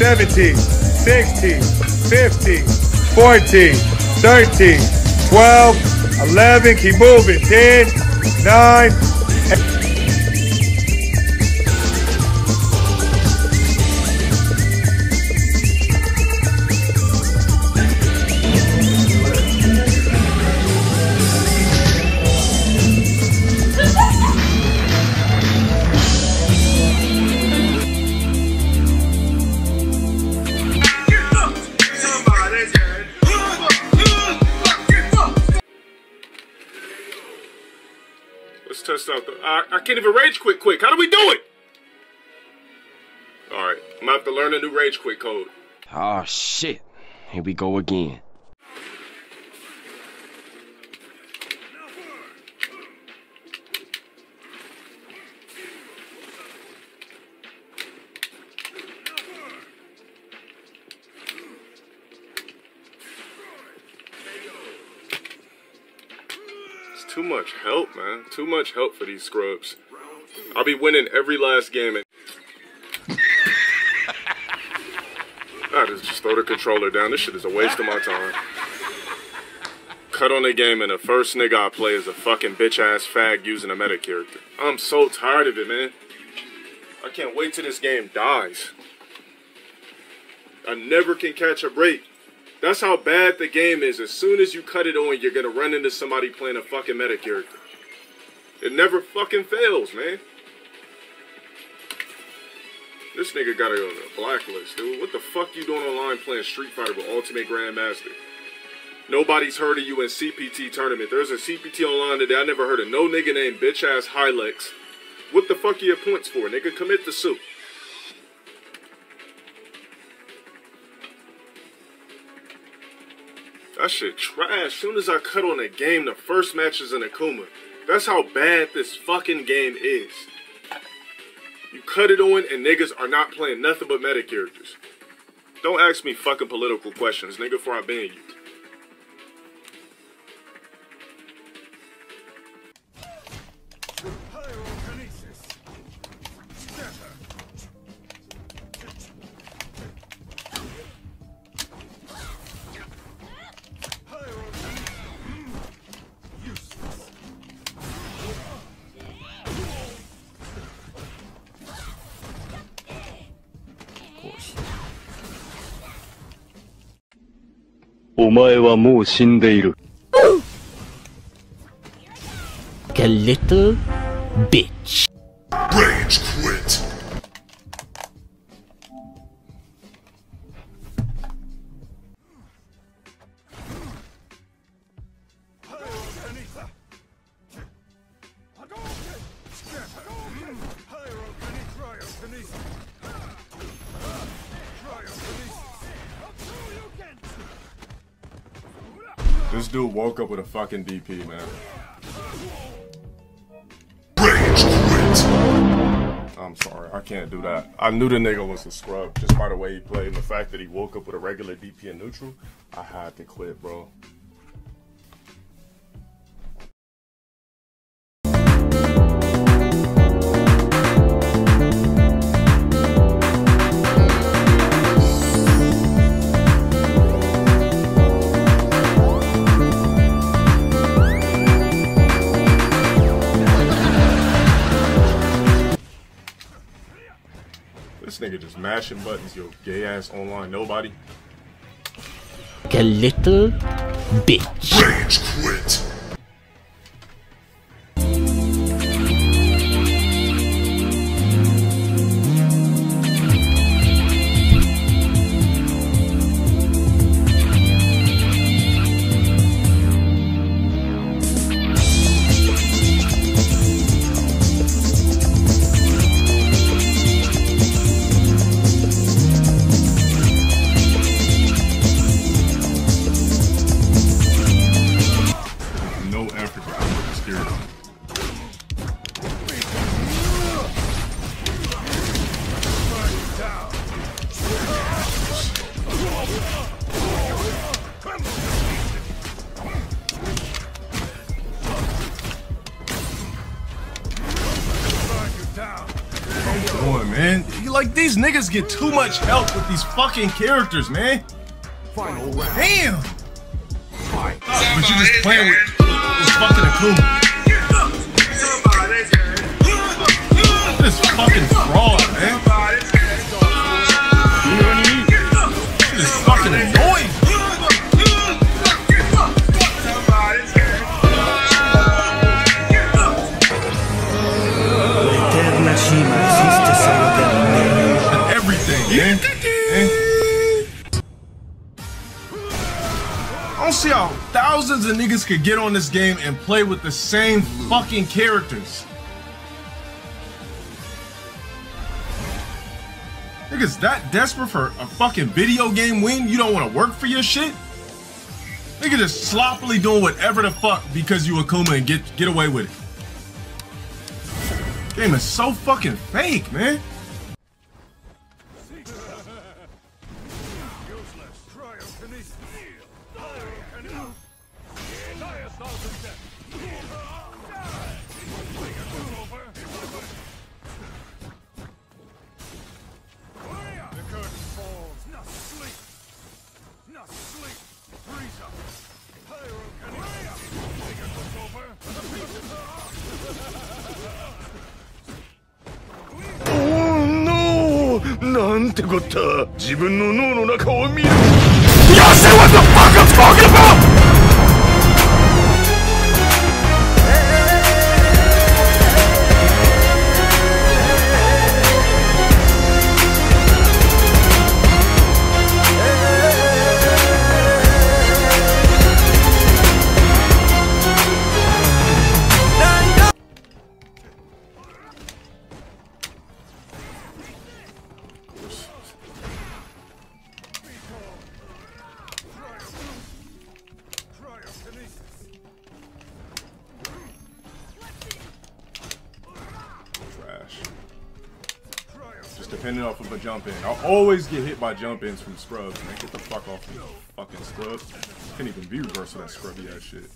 17, 16, 15, 14, 13, 12, 11, keep moving, 10, 9, 8. I, I can't even rage quit quick. How do we do it? All right, I'm gonna have to learn a new rage quit code. Oh shit. Here we go again. Much help, man. Too much help for these scrubs. I'll be winning every last game. And I just, just throw the controller down. This shit is a waste of my time. Cut on the game, and the first nigga I play is a fucking bitch ass fag using a meta character. I'm so tired of it, man. I can't wait till this game dies. I never can catch a break. That's how bad the game is. As soon as you cut it on, you're gonna run into somebody playing a fucking meta character. It never fucking fails, man. This nigga got a, a blacklist, dude. What the fuck you doing online playing Street Fighter with Ultimate Grandmaster? Nobody's heard of you in CPT tournament. There's a CPT online today. I never heard of no nigga named bitch ass Hylex. What the fuck are your points for, nigga? Commit the suit. That shit trash. As soon as I cut on a game, the first match is an Akuma. That's how bad this fucking game is. You cut it on and niggas are not playing nothing but meta characters. Don't ask me fucking political questions, nigga, before I ban you. お前はもう死んでいる。 Like a little bitch. Rage quit. Woke up with a fucking DP, man. I'm sorry, I can't do that. I knew the nigga was a scrub just by the way he played and the fact that he woke up with a regular DP in neutral. I had to quit, bro. Just mashing buttons, yo, gay ass online nobody. Like a little bitch. Rage quit. Niggas get too much help with these fucking characters, man. Damn. But you just playing with, with fucking Akuma. This fucking fraud, thousands of niggas could get on this game and play with the same fucking characters. Niggas that desperate for a fucking video game win, you don't want to work for your shit? Nigga just sloppily doing whatever the fuck because you a Akuma and get get away with it. Game is so fucking fake, man. forgot 自分の脳の中を見る You're still with the fuck I'm talking jump in. I always get hit by jump ins from scrubs, man. Get the fuck off me, fucking scrub. Can't even be reversed with that scrubby ass shit.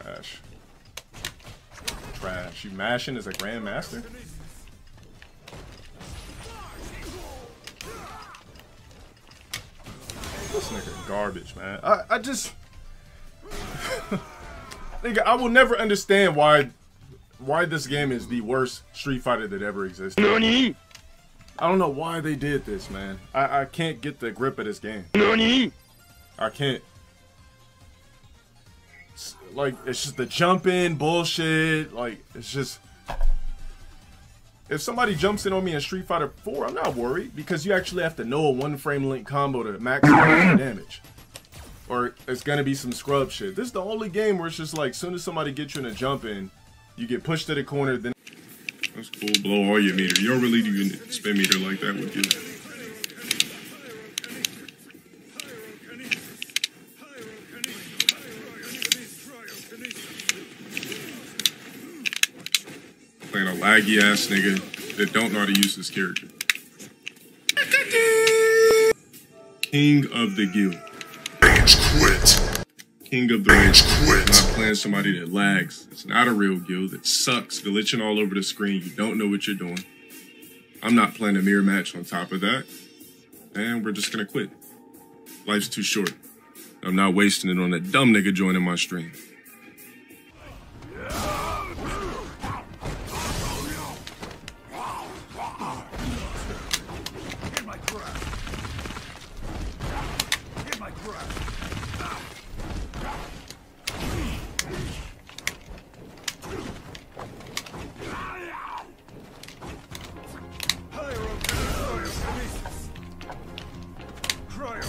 Trash. Trash. You mashing as a grandmaster? This nigga garbage, man. I, I just nigga, I will never understand why why this game is the worst Street Fighter that ever existed. I don't know why they did this, man. I, I can't get the grip of this game. i can't. It's like it's just the jump in bullshit. Like it's just. If somebody jumps in on me in Street Fighter 4, I'm not worried because you actually have to know a one frame link combo to maximize your damage. Or it's gonna be some scrub shit. This is the only game where it's just like, as soon as somebody gets you in a jump in, you get pushed to the corner, then. That's cool. Blow all your meter. You don't really do spin meter like that with you. Laggy ass nigga that don't know how to use this character. King of the guild. Rage quit. King of the rage. quit. Not playing somebody that lags. It's not a real guild. It sucks. Glitching all over the screen. You don't know what you're doing. I'm not playing a mirror match on top of that. And we're just gonna quit. Life's too short. I'm not wasting it on a dumb nigga joining my stream. Matrix!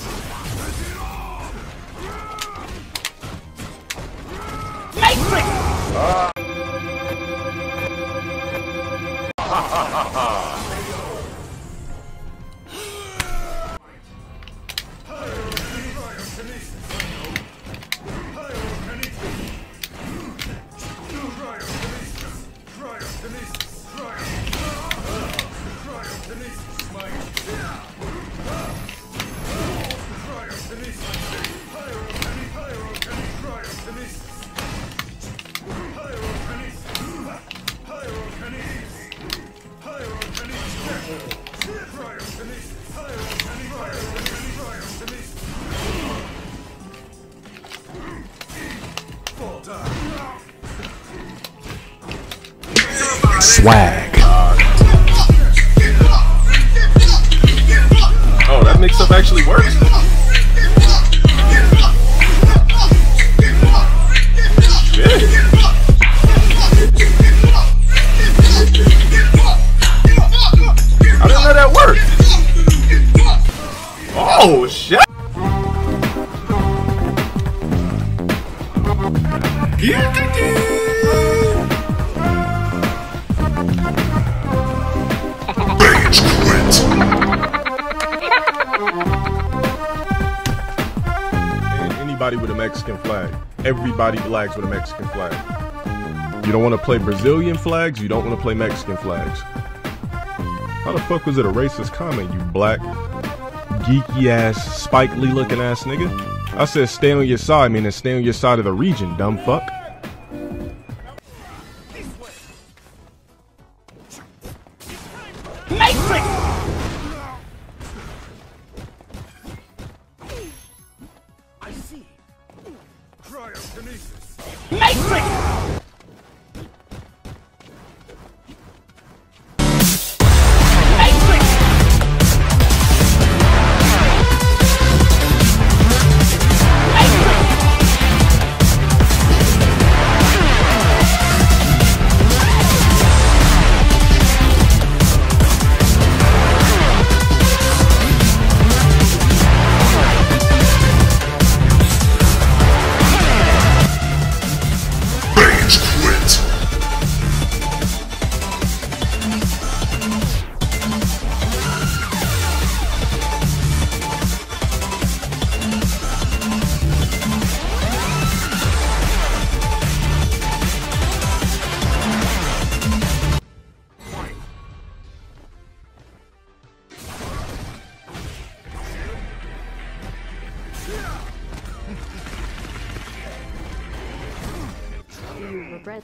Ah. Swag. Oh, that mix up actually works. Mexican flag. Everybody flags with a Mexican flag. You don't want to play Brazilian flags, you don't want to play Mexican flags. How the fuck was it a racist comment, you black, geeky ass, Spike Lee looking ass nigga? I said stay on your side, meaning stay on your side of the region, dumb fuck.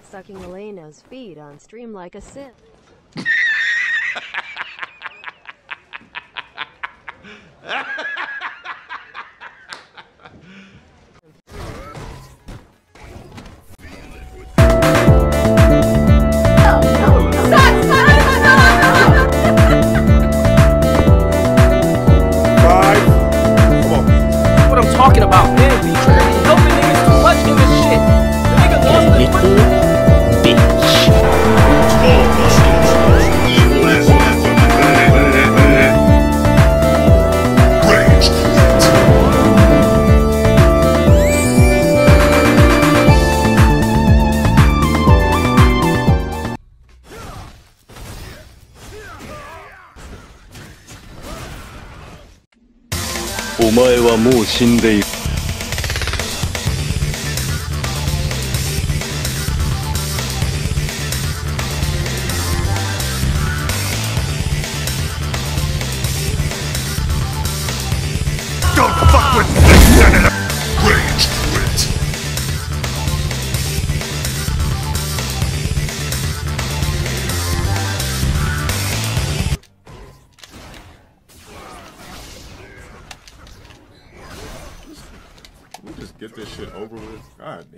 Sucking Alaina's feet on stream like a sin. 前はもう死んでいる。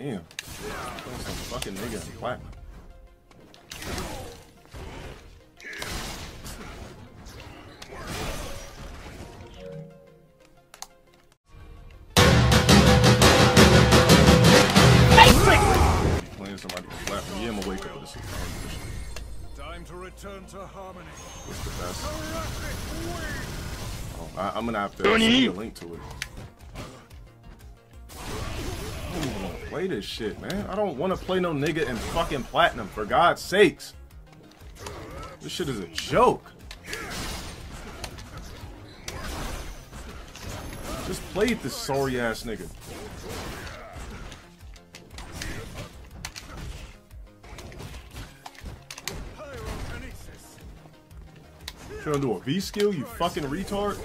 Damn. Playing some fucking nigga in platinum. Playing somebody in. Yeah, I'm gonna wake up with this competition. Time to return to harmony. What's the best? Oh, I, I'm gonna have to send a link to it. Play this shit, man. I don't want to play no nigga in fucking platinum, for God's sakes. This shit is a joke. Just played this sorry ass nigga. Trying to do a V skill, you fucking retard?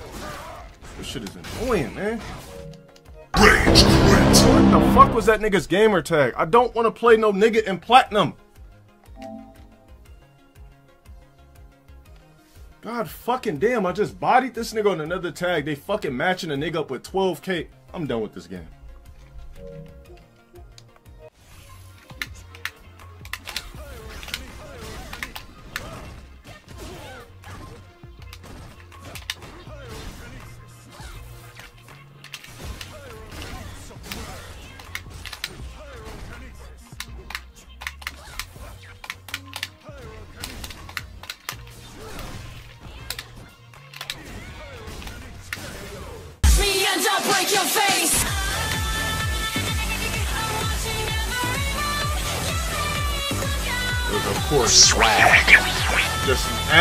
This shit is annoying, man. The fuck was that nigga's gamer tag? I don't want to play no nigga in platinum. God fucking damn, I just bodied this nigga on another tag. They fucking matching a nigga up with 12k. I'm done with this game.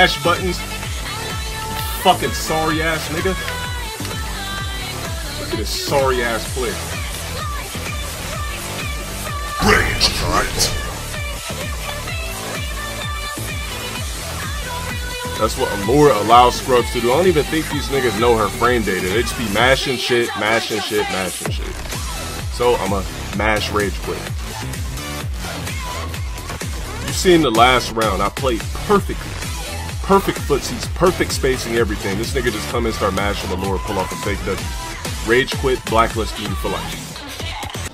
Just some ash buttons. Fucking sorry ass nigga. Look at this sorry ass player. Rage quit. That's what Allure allows scrubs to do. I don't even think these niggas know her frame data. They just be mashing shit, mashing shit, mashing shit. So I'm a mash rage quit. You seen the last round? I played perfectly. Perfect footsies, perfect spacing, everything. This nigga just come and start mashing the Allure, pull off a fake W. Rage quit, blacklist you for life.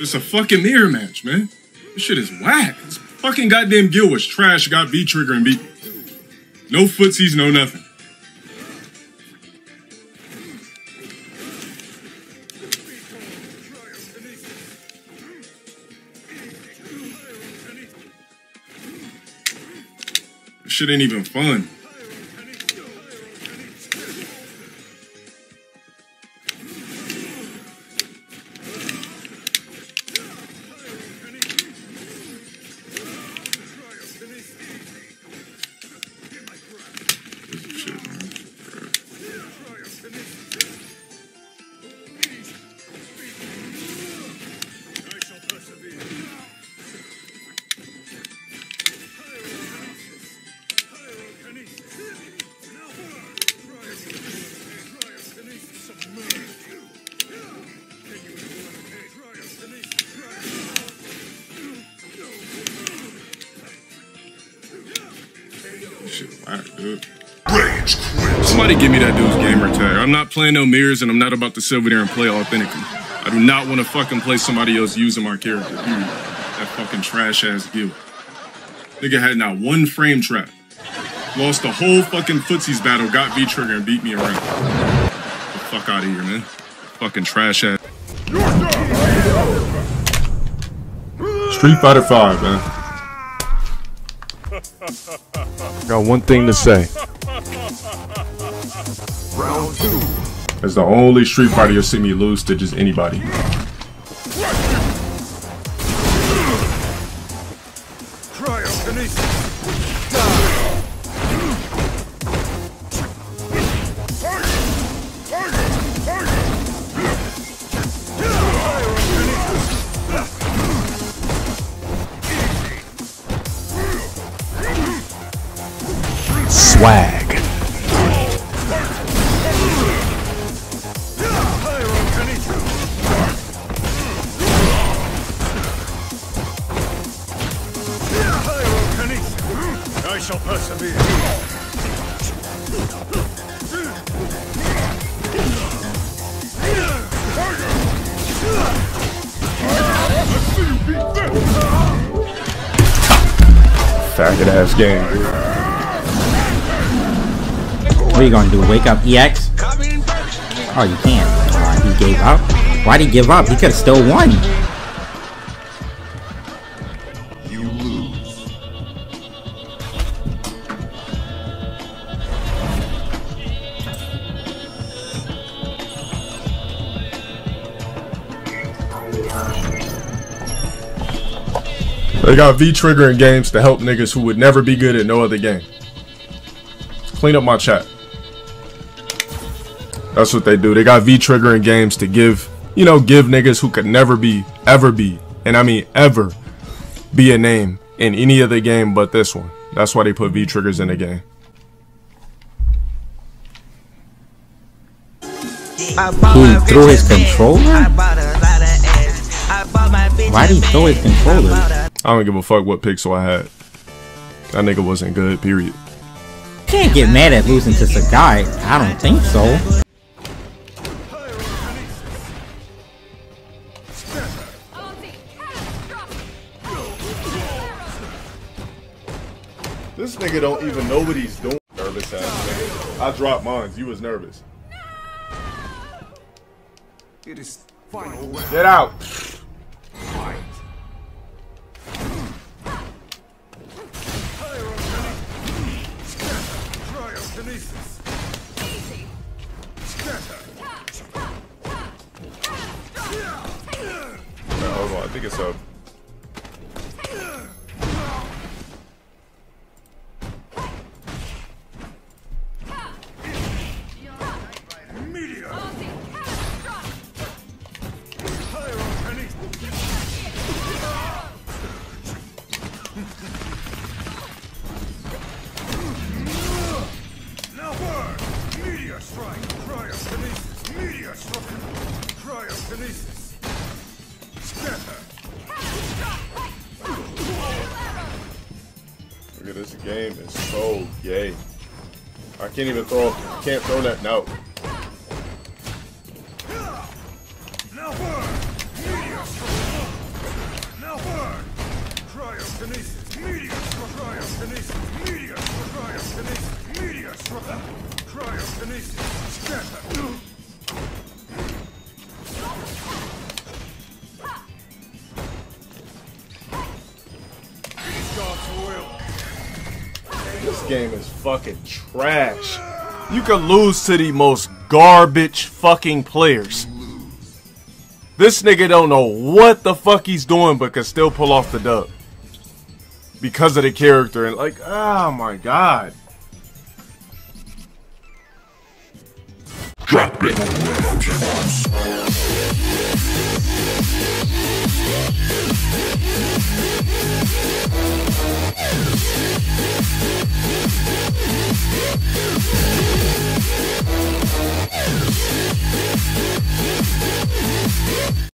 It's a fucking mirror match, man. This shit is whack. This fucking goddamn Gill was trash, got V trigger and beat. No footsies, no nothing. Shit ain't even fun. Rage quit. Somebody give me that dude's gamer tag. I'm not playing no mirrors and I'm not about to sit over there and play authentically. I do not want to fucking play somebody else using my character. Period. That fucking trash ass Gill. Nigga had not one frame trap. Lost the whole fucking footsies battle, got V trigger and beat me around. Get the fuck out of here, man. Fucking trash ass. Street Fighter 5, man. Got one thing to say. Round two. That's the only Street Fighter you'll see me lose to just anybody. Faggot ass game. What are you gonna do? Wake up EX? Oh, you can't. Uh, he gave up. Why'd he give up? He could have still won. They got V trigger in games to help niggas who would never be good at no other game. Clean up my chat. That's what they do. They got V trigger in games to give, you know, give niggas who could never be, ever be, and I mean ever, be a name in any other game but this one. That's why they put V triggers in the game. He threw his controller? Why'd he throw his controller? I don't give a fuck what pixel I had. That nigga wasn't good, period. Can't get mad at losing to Sagat. I don't think so. This nigga don't even know what he's doing. Nervous ass nigga. I dropped mine. You was nervous. It is final. Get out. Game is so gay. I can't even throw. Can't throw that note. This game is fucking trash. You can lose to the most garbage fucking players. This nigga don't know what the fuck he's doing, but can still pull off the dub because of the character and like, oh my god. Drop it. よし!